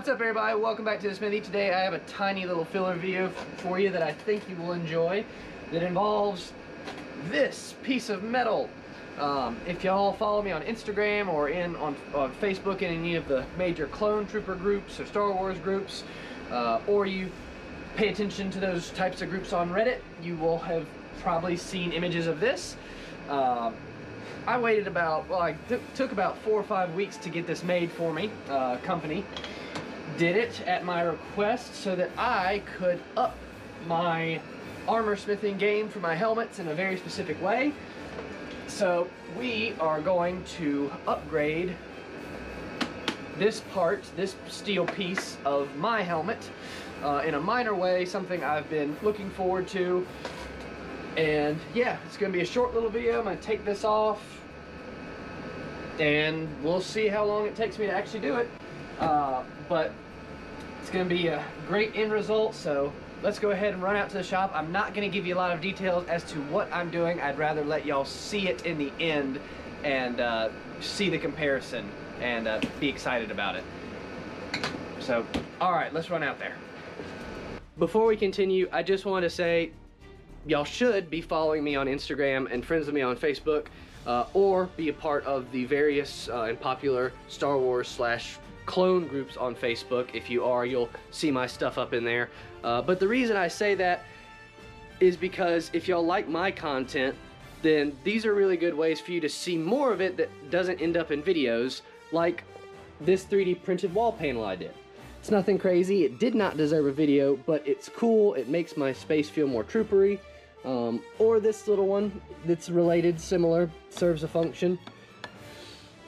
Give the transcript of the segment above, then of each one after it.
What's up everybody? Welcome back to the Smithy. Today I have a tiny little filler video for you that I think you will enjoy that involves this piece of metal. Um, if y'all follow me on Instagram or in on, on Facebook in any of the major clone trooper groups or Star Wars groups, uh, or you pay attention to those types of groups on Reddit, you will have probably seen images of this. Uh, I waited about, well, I took about four or five weeks to get this made for me. Uh, company did it at my request so that I could up my armor smithing game for my helmets in a very specific way. So we are going to upgrade this part, this steel piece of my helmet uh, in a minor way, something I've been looking forward to. And yeah, it's gonna be a short little video. I'm gonna take this off and we'll see how long it takes me to actually do it. Uh, but it's gonna be a great end result, so let's go ahead and run out to the shop. I'm not gonna give you a lot of details as to what I'm doing. I'd rather let y'all see it in the end and uh, see the comparison and uh, be excited about it. So, all right, let's run out there. Before we continue, I just want to say y'all should be following me on Instagram and friends with me on Facebook uh, or be a part of the various uh, and popular Star Wars slash clone groups on Facebook. If you are, you'll see my stuff up in there. Uh, but the reason I say that is because if y'all like my content, then these are really good ways for you to see more of it that doesn't end up in videos, like this 3D printed wall panel I did. It's nothing crazy, it did not deserve a video, but it's cool, it makes my space feel more troopery, um, or this little one that's related, similar, serves a function.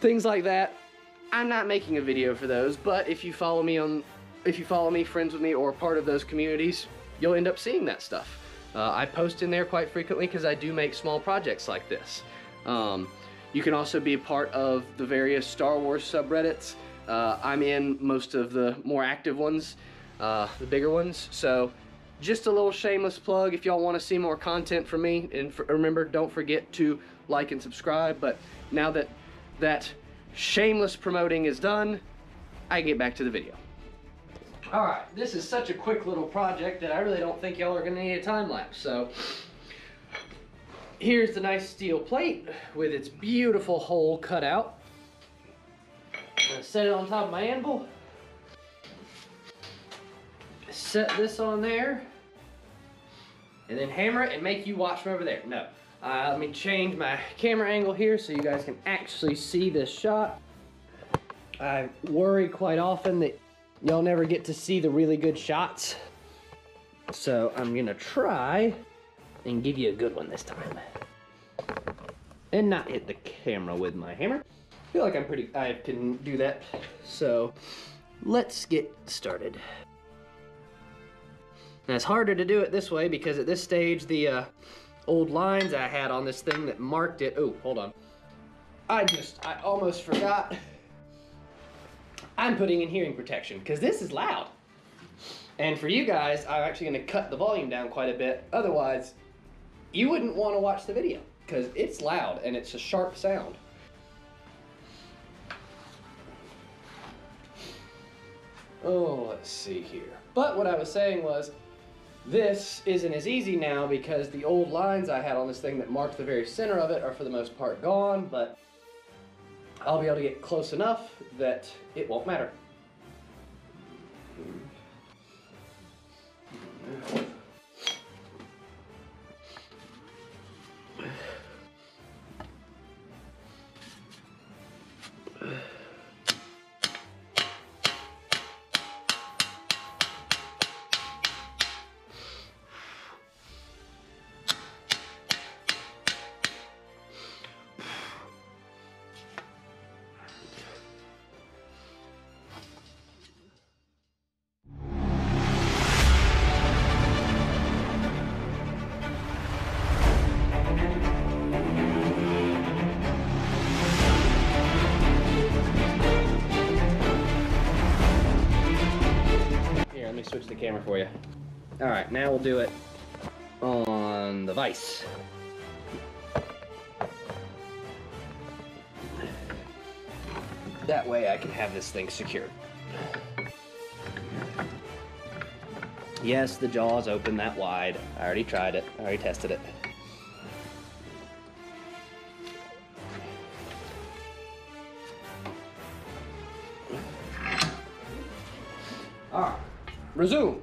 Things like that. I'm not making a video for those, but if you follow me on, if you follow me, friends with me, or part of those communities, you'll end up seeing that stuff. Uh, I post in there quite frequently because I do make small projects like this. Um, you can also be a part of the various Star Wars subreddits. Uh, I'm in most of the more active ones, uh, the bigger ones. So just a little shameless plug if y'all want to see more content from me and remember don't forget to like and subscribe but now that that shameless promoting is done. I get back to the video. All right this is such a quick little project that I really don't think y'all are gonna need a time lapse so. Here's the nice steel plate with its beautiful hole cut out. Set it on top of my anvil. Set this on there. And then hammer it and make you watch from over there. No. Uh, let me change my camera angle here so you guys can actually see this shot. I worry quite often that y'all never get to see the really good shots. So I'm gonna try and give you a good one this time. And not hit the camera with my hammer. I feel like I'm pretty, I can do that. So let's get started. Now it's harder to do it this way because at this stage the uh, old lines I had on this thing that marked it, oh, hold on. I just, I almost forgot. I'm putting in hearing protection because this is loud. And for you guys, I'm actually gonna cut the volume down quite a bit. Otherwise, you wouldn't wanna watch the video because it's loud and it's a sharp sound. Oh, let's see here. But what I was saying was, this isn't as easy now because the old lines I had on this thing that marked the very center of it are for the most part gone, but I'll be able to get close enough that it won't matter. For you. All right, now we'll do it on the vise. That way I can have this thing secured. Yes, the jaw is open that wide. I already tried it. I already tested it. All right, resume.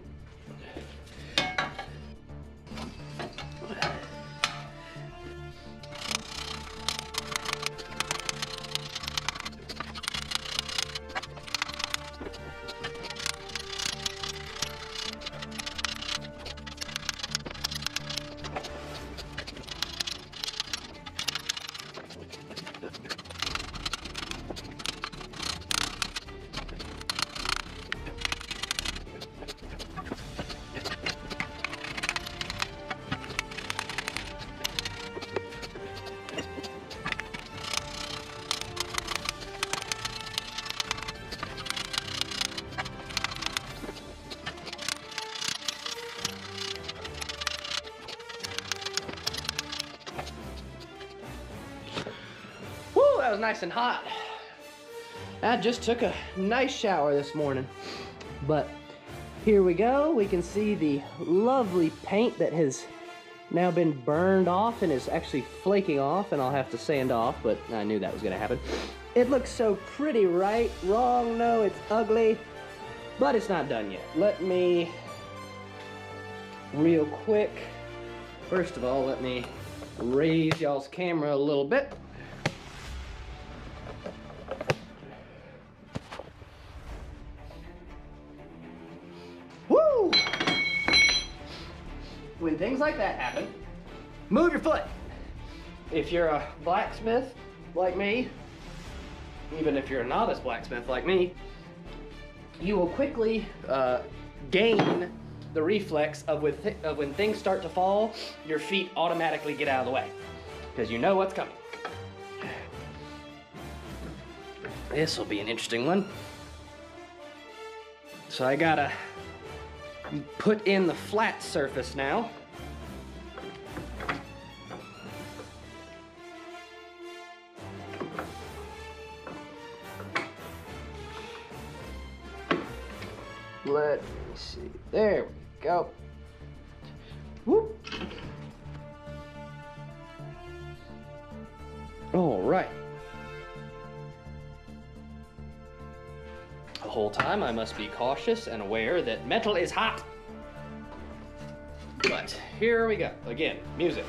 That was nice and hot. I just took a nice shower this morning. But here we go. We can see the lovely paint that has now been burned off and is actually flaking off and I'll have to sand off, but I knew that was gonna happen. It looks so pretty, right? Wrong, no, it's ugly, but it's not done yet. Let me, real quick, first of all, let me raise y'all's camera a little bit. When things like that happen, move your foot. If you're a blacksmith like me, even if you're a novice blacksmith like me, you will quickly uh, gain the reflex of, with th- of when things start to fall, your feet automatically get out of the way because you know what's coming. This will be an interesting one. So I gotta put in the flat surface now. Let me see. There we go. Whoop. All right. The whole time I must be cautious and aware that metal is hot. But here we go. Again, music.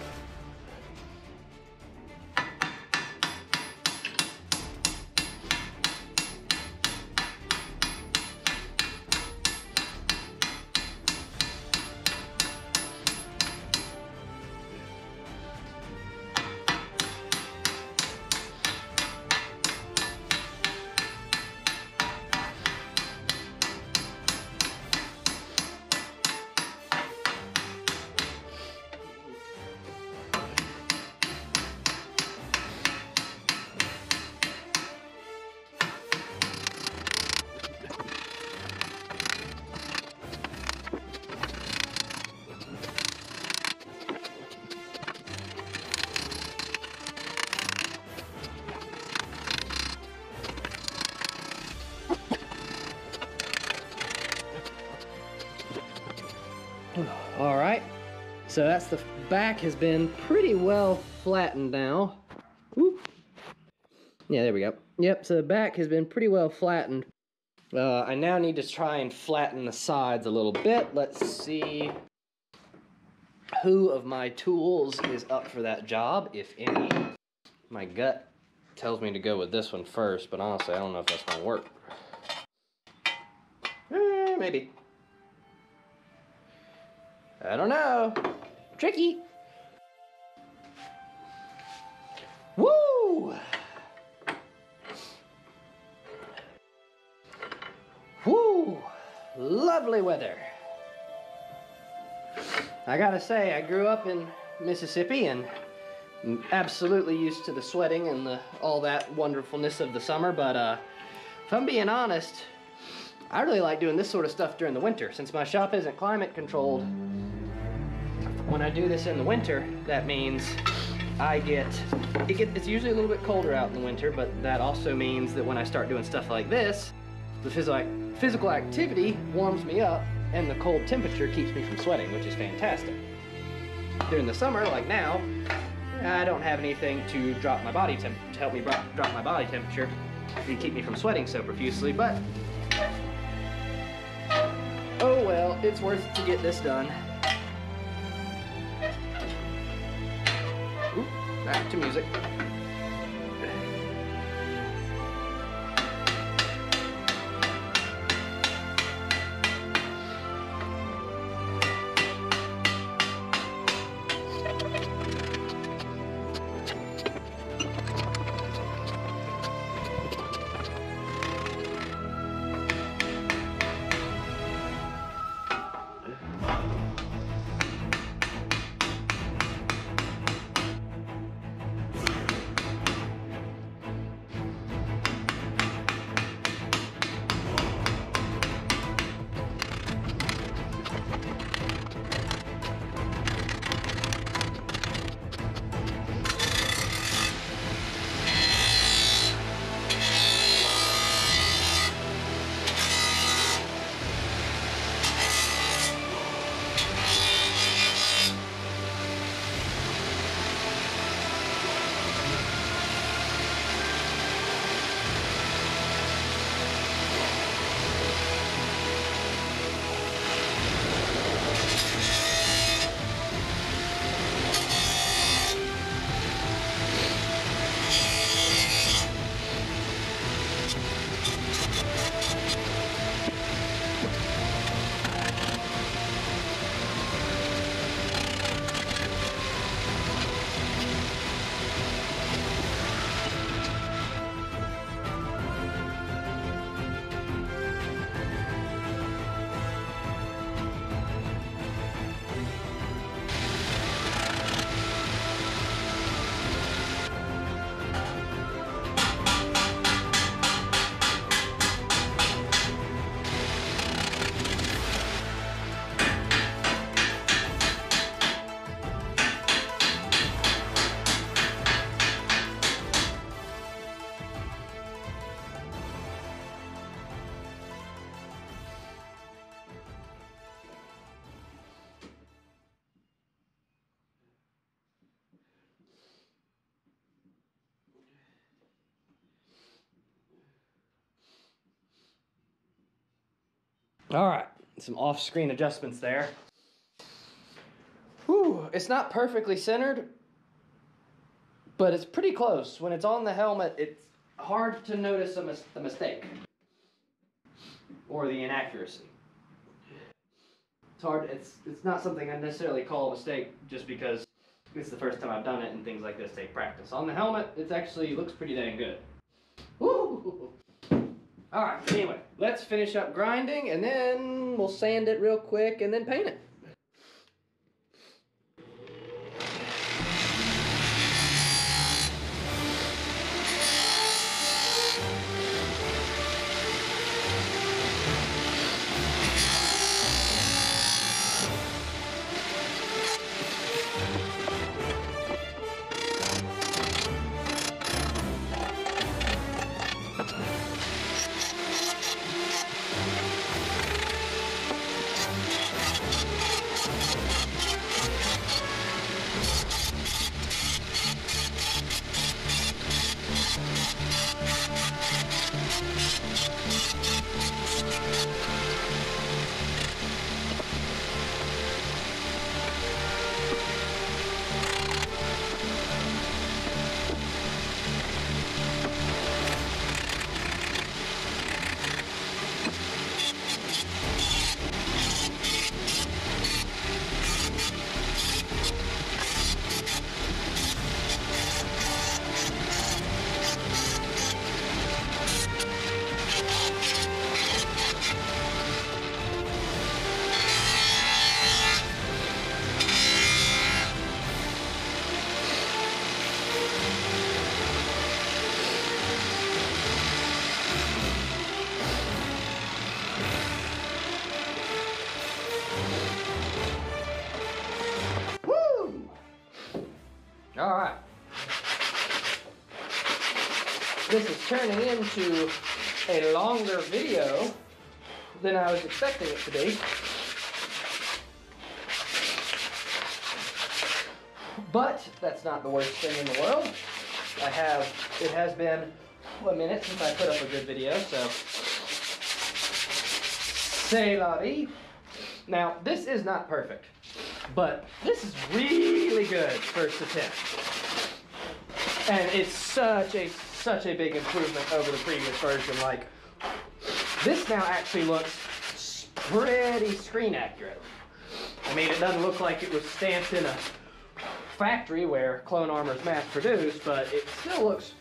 So that's the back has been pretty well flattened now. Yeah, there we go. Yep, so the back has been pretty well flattened. Uh, I now need to try and flatten the sides a little bit. Let's see who of my tools is up for that job, if any. My gut tells me to go with this one first, but honestly, I don't know if that's gonna work. Eh, maybe. I don't know. Tricky. Woo! Woo! Lovely weather. I gotta say, I grew up in Mississippi and absolutely used to the sweating and the, all that wonderfulness of the summer, but uh, if I'm being honest, I really like doing this sort of stuff during the winter. Since my shop isn't climate controlled, when I do this in the winter, that means I get, it get, it's usually a little bit colder out in the winter, but that also means that when I start doing stuff like this, the physical, physical activity warms me up, and the cold temperature keeps me from sweating, which is fantastic. During the summer, like now, I don't have anything to drop my body temp to help me drop my body temperature and keep me from sweating so profusely, but oh well, it's worth it to get this done. Back to music. All right, some off-screen adjustments there. Whew, it's not perfectly centered, but it's pretty close. When it's on the helmet, it's hard to notice a mis the mistake or the inaccuracy. It's hard. It's it's not something I necessarily call a mistake just because it's the first time I've done it and things like this take practice. On the helmet, it's actually looks pretty dang good. Woo! All right, anyway, let's finish up grinding and then we'll sand it real quick and then paint it. turning into a longer video than I was expecting it to be. But that's not the worst thing in the world. I have, it has been a minute since I put up a good video, so say la vie. Now, this is not perfect, but this is really good first attempt. And it's such a such a big improvement over the previous version. Like, this now actually looks pretty screen accurate. I mean, it doesn't look like it was stamped in a factory where Clone Armor is mass produced, but it still looks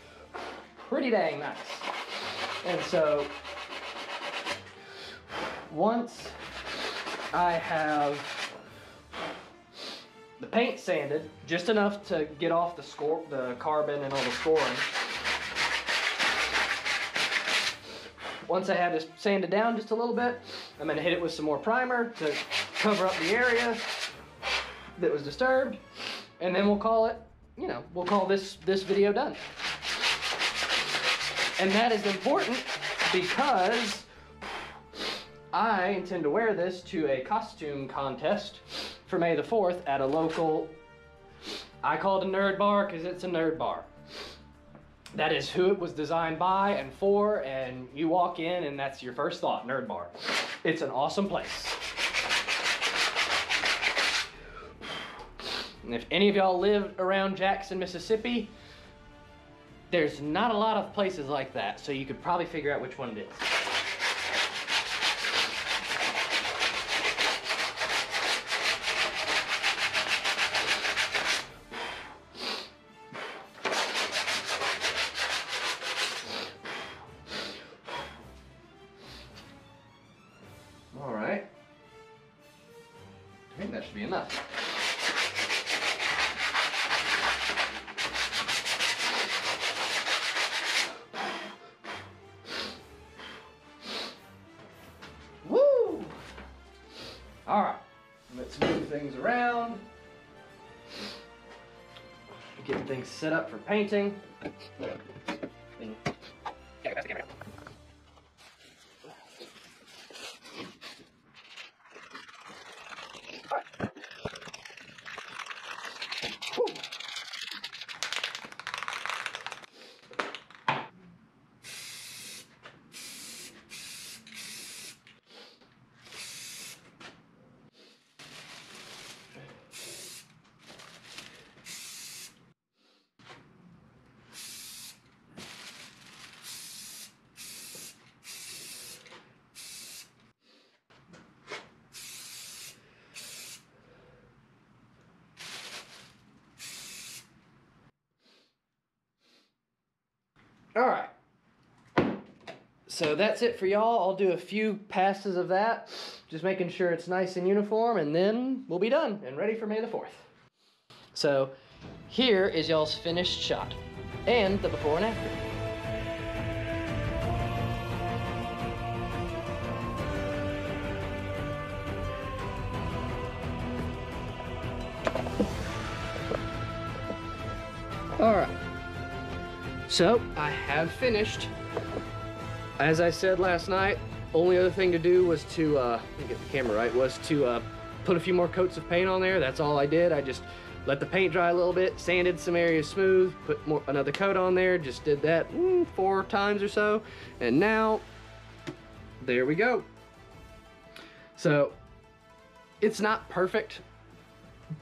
pretty dang nice. And so, once I have the paint sanded, just enough to get off the score, the carbon and all the scoring. Once I have this sanded down just a little bit, I'm gonna hit it with some more primer to cover up the area that was disturbed, and then we'll call it, you know, we'll call this, this video done. And that is important because I intend to wear this to a costume contest for May the 4th at a local, I call it a nerd bar because it's a nerd bar. That is who it was designed by and for, and you walk in and that's your first thought, nerd bar. It's an awesome place. And if any of y'all live around Jackson, Mississippi, there's not a lot of places like that, so you could probably figure out which one it is. I think that should be enough. Woo! All right, let's move things around. Getting things set up for painting. All right. So that's it for y'all. I'll do a few passes of that, just making sure it's nice and uniform, and then we'll be done and ready for May the 4th. So here is y'all's finished shot, and the before and after. All right. So I have finished. As I said last night, only other thing to do was to, uh, let me get the camera right, was to uh, put a few more coats of paint on there. That's all I did. I just let the paint dry a little bit, sanded some areas smooth, put more another coat on there, just did that mm, four times or so. And now, there we go. So, it's not perfect,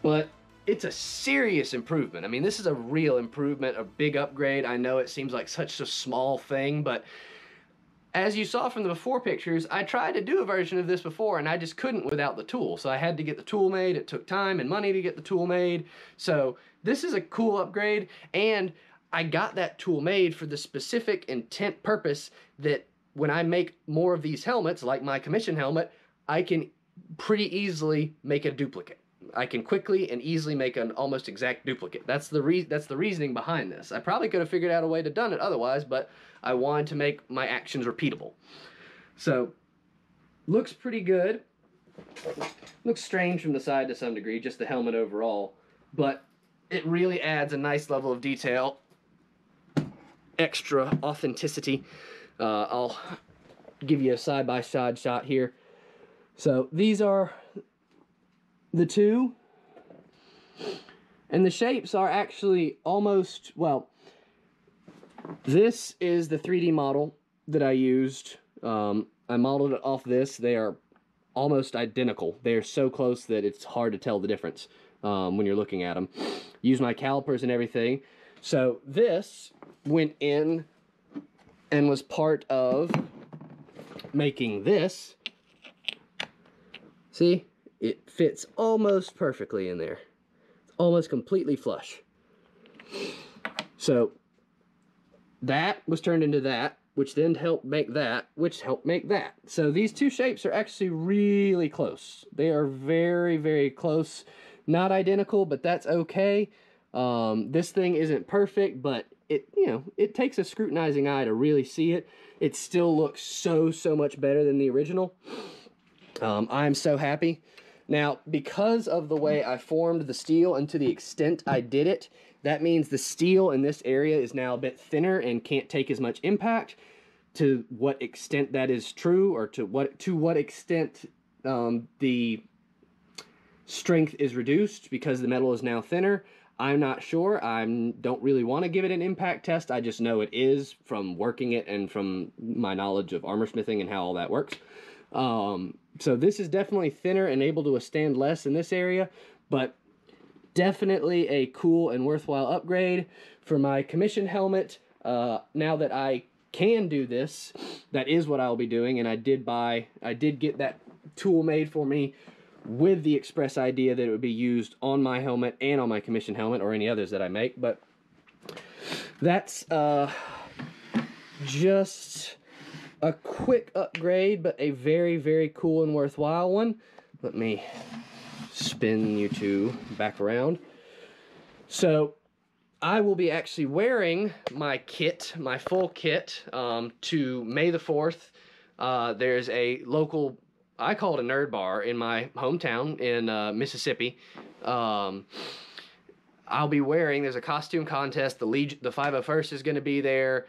but it's a serious improvement. I mean, this is a real improvement, a big upgrade. I know it seems like such a small thing, but as you saw from the before pictures, I tried to do a version of this before and I just couldn't without the tool. So I had to get the tool made. It took time and money to get the tool made. So this is a cool upgrade and I got that tool made for the specific intent purpose that when I make more of these helmets, like my commission helmet, I can pretty easily make a duplicate. I can quickly and easily make an almost exact duplicate. That's the re- that's the reasoning behind this. I probably could have figured out a way to done it otherwise, but I wanted to make my actions repeatable. So, looks pretty good. Looks strange from the side to some degree, just the helmet overall, but it really adds a nice level of detail, extra authenticity. Uh, I'll give you a side-by-side shot here. So these are the two. And the shapes are actually almost, well, this is the 3D model that I used. Um, I modeled it off this. They are almost identical. They are so close that it's hard to tell the difference um, when you're looking at them. Use my calipers and everything. So this went in and was part of making this. See, it fits almost perfectly in there. It's almost completely flush. So that was turned into that, which then helped make that, which helped make that. So these two shapes are actually really close. They are very, very close. Not identical, but that's okay. Um, this thing isn't perfect, but it, you know, it takes a scrutinizing eye to really see it. It still looks so, so much better than the original. Um, I'm so happy. Now, because of the way I formed the steel and to the extent I did it, that means the steel in this area is now a bit thinner and can't take as much impact. To what extent that is true, or to what to what extent um, the strength is reduced because the metal is now thinner, I'm not sure. I don't really want to give it an impact test. I just know it is from working it and from my knowledge of armor smithing and how all that works. Um, so this is definitely thinner and able to withstand less in this area, but definitely a cool and worthwhile upgrade for my commission helmet. Uh, now that I can do this, that is what I'll be doing, and I did buy, I did get that tool made for me with the express idea that it would be used on my helmet and on my commission helmet or any others that I make, but that's uh, just a quick upgrade, but a very, very cool and worthwhile one. Let me spin you two back around. So I will be actually wearing my kit, my full kit, um, to May the 4th. Uh, there's a local, I call it a nerd bar in my hometown in uh, Mississippi. Um, I'll be wearing, there's a costume contest, the Legion, the 501st is going to be there.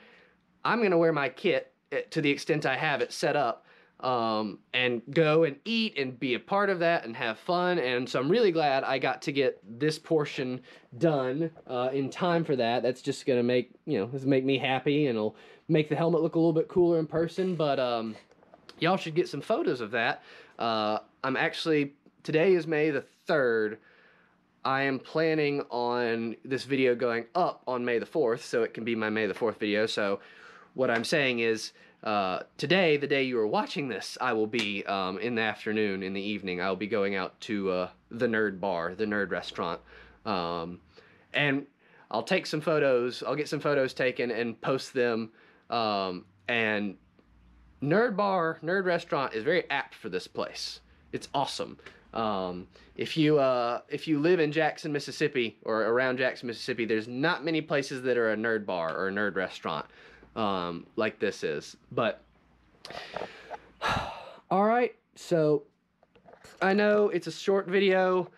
I'm going to wear my kit eh, to the extent I have it set up um, and go and eat and be a part of that and have fun. And so I'm really glad I got to get this portion done uh, in time for that. That's just gonna make you know, make me happy and it'll make the helmet look a little bit cooler in person. But um, y'all should get some photos of that. Uh, I'm actually today is May the third. I am planning on this video going up on May the 4th, so it can be my May the 4th video. So what I'm saying is uh, today, the day you are watching this, I will be um, in the afternoon, in the evening. I will be going out to uh, the Nerd Bar, the Nerd Restaurant, um, and I'll take some photos. I'll get some photos taken and post them. Um, and Nerd Bar, Nerd Restaurant is very apt for this place. It's awesome. Um, if you uh, if you live in Jackson, Mississippi, or around Jackson, Mississippi, there's not many places that are a nerd bar or a nerd restaurant um, like this is. But, all right, so I know it's a short video.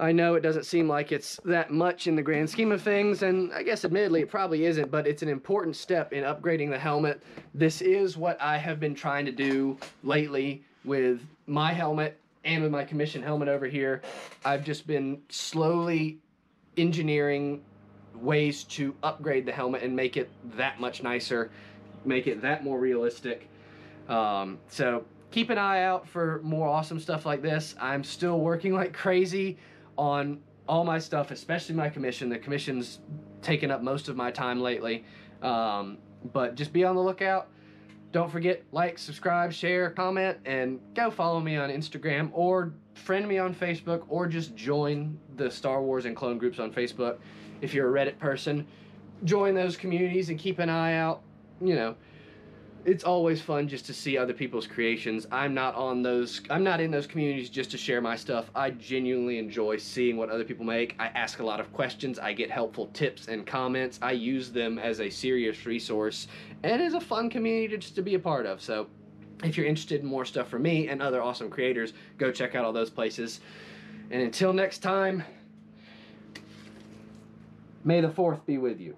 I know it doesn't seem like it's that much in the grand scheme of things, and I guess admittedly it probably isn't, but it's an important step in upgrading the helmet. This is what I have been trying to do lately with my helmet and with my commission helmet over here. I've just been slowly engineering ways to upgrade the helmet and make it that much nicer, make it that more realistic. Um, so keep an eye out for more awesome stuff like this. I'm still working like crazy on all my stuff, especially my commission. The commission's taken up most of my time lately. Um, but just be on the lookout. Don't forget, like, subscribe, share, comment, and go follow me on Instagram or friend me on Facebook or just join the Star Wars and clone groups on Facebook if you're a Reddit person, join those communities and keep an eye out. You know, it's always fun just to see other people's creations. I'm not on those, I'm not in those communities just to share my stuff. I genuinely enjoy seeing what other people make. I ask a lot of questions. I get helpful tips and comments. I use them as a serious resource and as a fun community just to be a part of. So if you're interested in more stuff from me and other awesome creators, go check out all those places. And until next time, May the 4th be with you.